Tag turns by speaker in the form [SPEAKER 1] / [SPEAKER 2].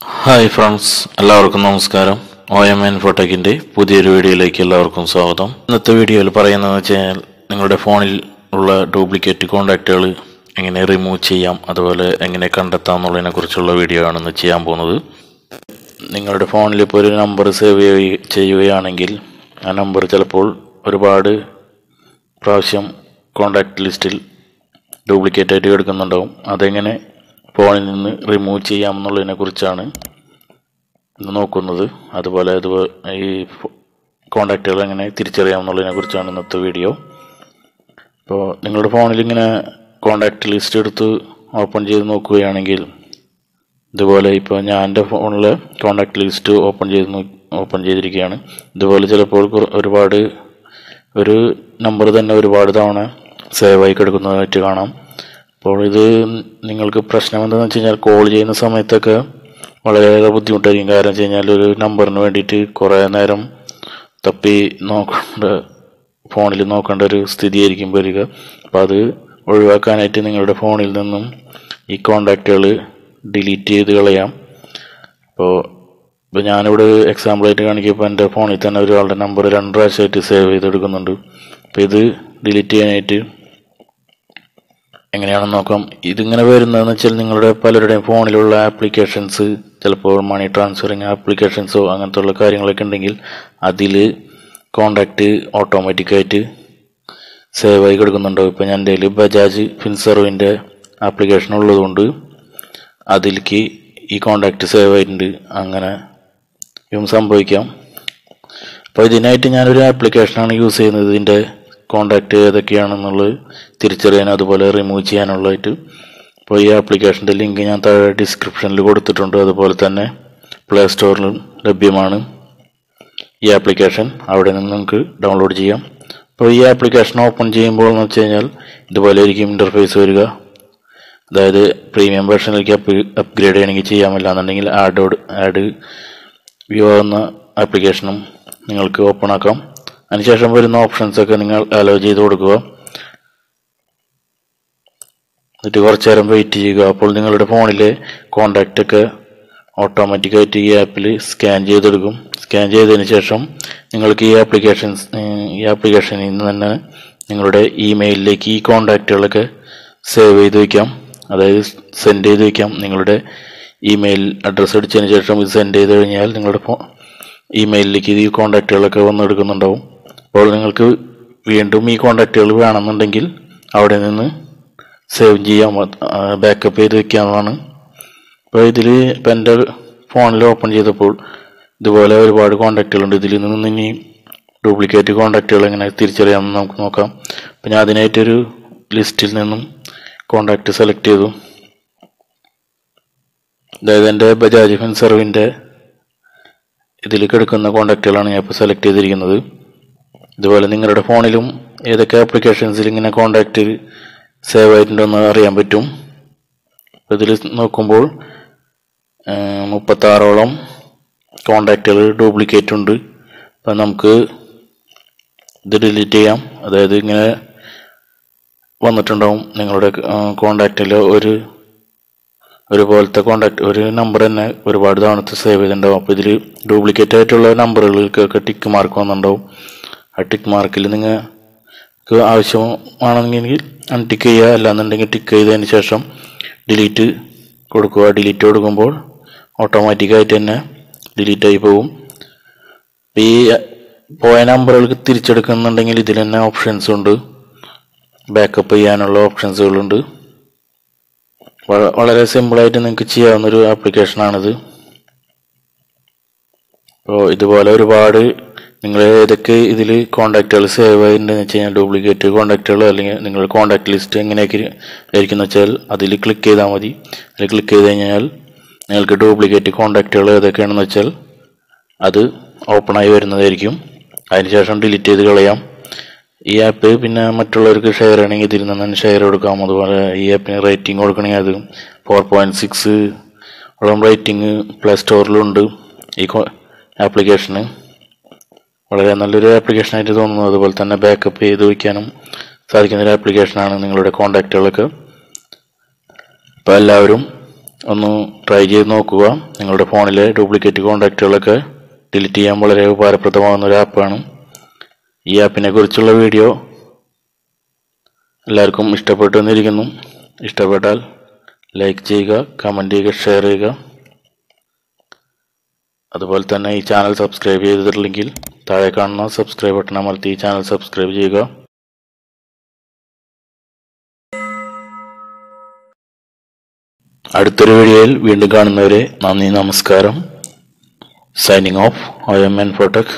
[SPEAKER 1] Hi friends എല്ലാവർക്കും നമസ്കാരം. O M N ഫോട്ടോക്കിന്റെ പുതിയൊരു വീഡിയോയിലേക്ക് എല്ലാവർക്കും സ്വാഗതം. ഇന്നത്തെ വീഡിയോയിൽ പറയുന്നത് വെച്ച് കഴിഞ്ഞാൽ നിങ്ങളുടെ ഫോണിൽ ഉള്ള ഡ്യൂപ്ലിക്കേറ്റ് കോണ്ടാക്റ്റുകൾ എങ്ങനെ റിമൂവ് ചെയ്യാം അതുപോലെ എങ്ങനെ കണ്ടെത്താം എന്നുള്ളതിനെ കുറിച്ചുള്ള വീഡിയോ ആണ് ഇന്ന് ചെയ്യാൻ പോകുന്നത്. നിങ്ങളുടെ ഫോണിൽ ഇപ്പോൾ ഒരു നമ്പർ സേവ് ചെയ്യുകയാണെങ്കിൽ ആ നമ്പർ ചിലപ്പോൾ ഒരുപാട് പ്രാവശ്യം കോണ്ടാക്ട് ലിസ്റ്റിൽ ഡ്യൂപ്ലിക്കേറ്റ് ആയിട്ട് കിടക്കുന്നുണ്ടാവും അതെങ്ങനെ ഫോണിൽ നിന്ന് റിമൂവ് ചെയ്യാം എന്നുള്ളതിനെ കുറിച്ചാണ് ഇന്ന് നോക്കുന്നത്. അതുപോലെ അത് ഈ കോണ്ടാക്റ്റുകൾ എങ്ങനെ തിരിച്ചറിയാം എന്നുള്ളതിനെ കുറിച്ചാണ് ഇന്നത്തെ വീഡിയോ ഇപ്പോൾ നിങ്ങളുടെ ഫോണിൽ ഇങ്ങനെ കോണ്ടാക്റ്റ് ലിസ്റ്റ് എടുത്ത് ഓപ്പൺ ചെയ്ത് നോക്കുകയാണെങ്കിൽ ഇതുപോലെ ഇപ്പോൾ ഞാൻ എന്റെ ഫോണിൽ കോണ്ടാക്ട് ലിസ്റ്റ് ഓപ്പൺ ചെയ്ത് ഓപ്പൺ ചെയ്തിരിക്കുകയാണ്. ഇതുപോലെ ചിലപ്പോൾ ഒരുപാട് ഒരു നമ്പർ തന്നെ ഒരുപാട് തവണ സേവ് ആയി കിടക്കുന്നതായിട്ട് കാണാം. അപ്പോൾ ഇത് നിങ്ങൾക്ക് പ്രശ്നം എന്താണെന്ന് വെച്ച് കഴിഞ്ഞാൽ കോൾ ചെയ്യുന്ന സമയത്തൊക്കെ വളരെയേറെ ബുദ്ധിമുട്ടായിരിക്കും. കാരണം വെച്ച് കഴിഞ്ഞാൽ ഒരു നമ്പറിന് വേണ്ടിയിട്ട് കുറേ നേരം തപ്പി നോക്കേണ്ട ഫോണിൽ നോക്കേണ്ട ഒരു സ്ഥിതിയായിരിക്കും വരിക. അപ്പോൾ അത് ഒഴിവാക്കാനായിട്ട് നിങ്ങളുടെ ഫോണിൽ നിന്നും ഈ കോണ്ടാക്റ്റുകൾ ഡിലീറ്റ് ചെയ്ത് കളയാം. അപ്പോൾ ഇപ്പോൾ ഞാനിവിടെ എക്സാമ്പിളായിട്ട് കാണിക്കുമ്പോൾ എന്റെ ഫോണിൽ തന്നെ ഒരാളുടെ നമ്പർ രണ്ട് പ്രാവശ്യമായിട്ട് സേവ് ചെയ്തെടുക്കുന്നുണ്ട്. അപ്പോൾ ഇത് ഡിലീറ്റ് ചെയ്യാനായിട്ട് എങ്ങനെയാണെന്ന് നോക്കാം. ഇതിങ്ങനെ വരുന്നതെന്ന് വെച്ചാൽ നിങ്ങളുടെ പലരുടെയും ഫോണിലുള്ള ആപ്ലിക്കേഷൻസ് ചിലപ്പോൾ മണി ട്രാൻസ്ഫറിങ് ആപ്ലിക്കേഷൻസോ അങ്ങനത്തെ ഉള്ള കാര്യങ്ങളൊക്കെ ഉണ്ടെങ്കിൽ അതിൽ കോണ്ടാക്റ്റ് ഓട്ടോമാറ്റിക്കായിട്ട് സേവ് ആയി കിടക്കുന്നുണ്ടാവും ഇപ്പോൾ ഞാൻ എന്റെ ബജാജ് ഫിൻസെർവിന്റെ ആപ്ലിക്കേഷൻ ഉള്ളതുകൊണ്ട് അതിലേക്ക് ഈ കോണ്ടാക്റ്റ് സേവ് ആയിട്ടുണ്ട് അങ്ങനെ ഇതും സംഭവിക്കാം. അപ്പോൾ ഇതിനായിട്ട് ഞാനൊരു ആപ്ലിക്കേഷനാണ് യൂസ് ചെയ്യുന്നത്. ഇതിന്റെ കോണ്ടാക്റ്റ് ഏതൊക്കെയാണെന്നുള്ളത് തിരിച്ചറിയാനും അതുപോലെ റിമൂവ് ചെയ്യാനുള്ളതായിട്ട് അപ്പോൾ ഈ ആപ്ലിക്കേഷന്റെ ലിങ്ക് ഞാൻ താഴെ ഡിസ്ക്രിപ്ഷനിൽ കൊടുത്തിട്ടുണ്ട്. അതുപോലെ തന്നെ പ്ലേ സ്റ്റോറിലും ലഭ്യമാണ്. ഈ ആപ്ലിക്കേഷൻ അവിടെ നിന്ന് നിങ്ങൾക്ക് ഡൗൺലോഡ് ചെയ്യാം. അപ്പോൾ ഈ ആപ്ലിക്കേഷൻ ഓപ്പൺ ചെയ്യുമ്പോൾ എന്ന് വെച്ച് കഴിഞ്ഞാൽ ഇതുപോലെ ആയിരിക്കും ഇന്റർഫേസ് വരിക. അതായത് പ്രീമിയം വെർഷനിലേക്ക് അപ്പ് അപ്ഗ്രേഡ് ചെയ്യണമെങ്കിൽ ചെയ്യാമല്ല. എന്നുണ്ടെങ്കിൽ ആഡ് ആഡ് വ്യൂ ആവുന്ന ആപ്ലിക്കേഷനും നിങ്ങൾക്ക് ഓപ്പൺ ആക്കാം. അതിനുശേഷം വരുന്ന ഓപ്ഷൻസ് ഒക്കെ നിങ്ങൾ അലോ ചെയ്ത് കൊടുക്കുക. എന്നിട്ട് കുറച്ചു നേരം വെയിറ്റ് ചെയ്യുക. അപ്പോൾ നിങ്ങളുടെ ഫോണിലെ കോണ്ടാക്റ്റ് ഒക്കെ ഓട്ടോമാറ്റിക്കായിട്ട് ഈ ആപ്പിൽ സ്കാൻ ചെയ്തെടുക്കും. സ്കാൻ ചെയ്തതിന് ശേഷം നിങ്ങൾക്ക് ഈ ആപ്ലിക്കേഷൻസ് ഈ ആപ്ലിക്കേഷനിൽ നിന്ന് തന്നെ നിങ്ങളുടെ ഇമെയിലിലേക്ക് ഈ കോണ്ടാക്റ്റുകളൊക്കെ സേവ് ചെയ്ത് വയ്ക്കാം അതായത് സെൻഡ് ചെയ്ത് വയ്ക്കാം നിങ്ങളുടെ ഇമെയിൽ അഡ്രസ്സ് അടിച്ചതിന് ശേഷം ഇത് സെൻഡ് ചെയ്ത് കഴിഞ്ഞാൽ നിങ്ങളുടെ ഇമെയിലിലേക്ക് ഈ കോണ്ടാക്റ്റുകളൊക്കെ വന്നെടുക്കുന്നുണ്ടാവും. അപ്പോൾ നിങ്ങൾക്ക് വീണ്ടും ഈ കോണ്ടാക്റ്റുകൾ വേണമെന്നുണ്ടെങ്കിൽ അവിടെ നിന്ന് സേവ് ചെയ്യാൻ ബാക്കപ്പ് ചെയ്ത് വെക്കാവുന്നതാണ്. അപ്പോൾ ഇതിൽ ഇപ്പം എന്റെ ഫോണിൽ ഓപ്പൺ ചെയ്തപ്പോൾ ഇതുപോലെ ഒരുപാട് കോണ്ടാക്റ്റുകളുണ്ട് ഇതിൽ നിന്ന് ഇനി ഡ്യൂപ്ലിക്കേറ്റ് കോണ്ടാക്റ്റുകൾ എങ്ങനെ തിരിച്ചറിയാമെന്ന് നമുക്ക് നോക്കാം. അപ്പം ഞാൻ അതിനായിട്ടൊരു ലിസ്റ്റിൽ നിന്നും കോണ്ടാക്റ്റ് സെലക്ട് ചെയ്തു. അതായത് എന്റെ ബജാജ് ഫിൻസർവിന്റെ ഇതിൽ കിടക്കുന്ന കോണ്ടാക്റ്റുകളാണ് ഞാൻ ഇപ്പോൾ സെലക്ട് ചെയ്തിരിക്കുന്നത്. ഇതുപോലെ നിങ്ങളുടെ ഫോണിലും ഏതൊക്കെ ആപ്ലിക്കേഷൻസിൽ ഇങ്ങനെ കോണ്ടാക്റ്റ് സേവ് ആയിട്ടുണ്ടെന്ന് അറിയാൻ പറ്റും. ഇതിൽ നോക്കുമ്പോൾ മുപ്പത്താറോളം കോണ്ടാക്റ്റുകൾ ഡ്യൂപ്ലിക്കേറ്റ് ഉണ്ട്. അപ്പം നമുക്ക് ഇത് ഡിലീറ്റ് ചെയ്യാം. അതായത് ഇങ്ങനെ വന്നിട്ടുണ്ടാവും നിങ്ങളുടെ കോണ്ടാക്റ്റിൽ ഒരു ഒരുപോലത്തെ കോണ്ടാക്ട് ഒരു നമ്പർ തന്നെ ഒരുപാട് തവണത്തെ സേവ് ചെയ്തിട്ടുണ്ടാവും. അപ്പോൾ ഇതിൽ ഡ്യൂപ്ലിക്കേറ്റ് ആയിട്ടുള്ള നമ്പറുകൾക്കൊക്കെ ടിക്ക് മാർക്ക് വന്നിട്ടുണ്ടാവും. ആ ടിക്ക് മാർക്കിൽ നിങ്ങൾക്ക് ആവശ്യമാണെങ്കിൽ അൺടിക്ക് ചെയ്യുക അല്ലാന്നുണ്ടെങ്കിൽ ടിക്ക് ചെയ്തതിന് ശേഷം ഡിലീറ്റ് കൊടുക്കുക. ഡിലീറ്റ് കൊടുക്കുമ്പോൾ ഓട്ടോമാറ്റിക്കായിട്ട് തന്നെ ഡിലീറ്റായി പോകും ഈ പോയ നമ്പറുകൾക്ക് തിരിച്ചെടുക്കുന്നുണ്ടെങ്കിൽ ഇതിൽ തന്നെ ഓപ്ഷൻസ് ഉണ്ട്. ബാക്കപ്പ് ചെയ്യാനുള്ള ഓപ്ഷൻസുകളുണ്ട് വള- വളരെ സിമ്പിളായിട്ട് നിങ്ങൾക്ക് ചെയ്യാവുന്ന ഒരു ആപ്ലിക്കേഷനാണിത് അപ്പോൾ ഇതുപോലെ ഒരുപാട് നിങ്ങൾ ഏതൊക്കെ ഇതിൽ കോണ്ടാക്റ്റുകൾ സേവ് ആയിട്ടുണ്ടെന്ന് വെച്ച് കഴിഞ്ഞാൽ ഡ്യൂപ്ലിക്കേറ്റ് കോണ്ടാക്റ്റുകൾ അല്ലെങ്കിൽ നിങ്ങളുടെ കോണ്ടാക്ട് ലിസ്റ്റ് എങ്ങനെയൊക്കെ ആയിരിക്കും വെച്ചാൽ അതിൽ ക്ലിക്ക് ചെയ്താൽ മതി. അതിൽ ക്ലിക്ക് ചെയ്ത് കഴിഞ്ഞാൽ നിങ്ങൾക്ക് ഡ്യൂപ്ലിക്കേറ്റ് കോണ്ടാക്റ്റുകൾ ഏതൊക്കെയാണെന്ന് വെച്ചാൽ അത് ഓപ്പണായി വരുന്നതായിരിക്കും. അതിനുശേഷം ഡിലീറ്റ് ചെയ്ത് കളയാം. ഈ ആപ്പ് പിന്നെ മറ്റുള്ളവർക്ക് ഷെയർ ആണെങ്കിൽ ഇതിൽ നിന്ന് ഷെയർ കൊടുക്കാം. അതുപോലെ ഈ ആപ്പിന് റേറ്റിംഗ് കൊടുക്കണമെങ്കിൽ അത് ഫോർ പോയിന്റ് സിക്സ് ഓളം റേറ്റിംഗ് പ്ലേ സ്റ്റോറിലുണ്ട് ഈ ആപ്ലിക്കേഷന് വളരെ നല്ലൊരു ആപ്ലിക്കേഷനായിട്ട് തോന്നുന്നു. അതുപോലെ തന്നെ ബാക്കപ്പ് ചെയ്ത് വയ്ക്കാനും സാധിക്കുന്ന ഒരു ആപ്ലിക്കേഷനാണ് നിങ്ങളുടെ കോണ്ടാക്റ്റുകളൊക്കെ അപ്പോൾ എല്ലാവരും ഒന്ന് ട്രൈ ചെയ്ത് നോക്കുക. നിങ്ങളുടെ ഫോണിലെ ഡ്യൂപ്ലിക്കേറ്റ് കോൺടാക്റ്റുകളൊക്കെ ഡിലീറ്റ് ചെയ്യാൻ വളരെ ഉപകാരപ്രദമാകുന്ന ഒരു ആപ്പാണ് ഈ ആപ്പിനെ കുറിച്ചുള്ള വീഡിയോ എല്ലാവർക്കും ഇഷ്ടപ്പെട്ടു എന്നിരിക്കുന്നു. ഇഷ്ടപ്പെട്ടാൽ ലൈക്ക് ചെയ്യുക കമന്റ് ചെയ്യുക ഷെയർ ചെയ്യുക. അതുപോലെ തന്നെ ഈ ചാനൽ സബ്സ്ക്രൈബ് ചെയ്തിട്ടില്ലെങ്കിൽ താഴെ കാണുന്ന സബ്സ്ക്രൈബ് ബട്ടൺ അമർത്തി ചാനൽ സബ്സ്ക്രൈബ് ചെയ്യുക. അടുത്തൊരു വീഡിയോയിൽ വീണ്ടും കാണുന്നവരെ നന്ദി നമസ്കാരം. Signing off I M N ഫോട്ടക്